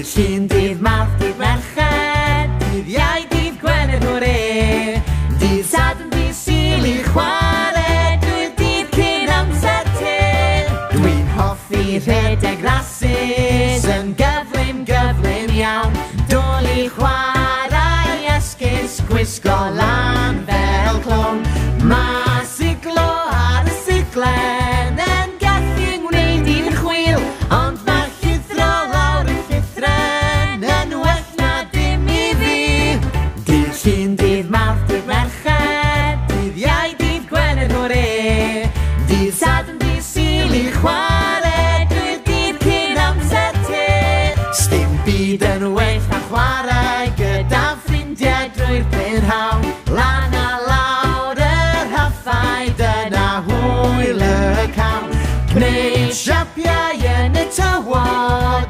Dydd llun, dydd mawrth, dydd merched Dydd iau, dydd gwener hwre Dydd sad yn dydd syl i chwarae Dwi'n dydd cyn amser til Dwi'n hoffi rhedeg rasus Yn gyflym, gyflym iawn Dwl i chwarae esgus gwisgol chwarae gyda ffrindiau drwy'r prynhawn Lan a lawr yr haffau dyna hwyl y cawn Gwneud siapiau yn y tywod